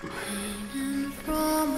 Raining from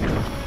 You.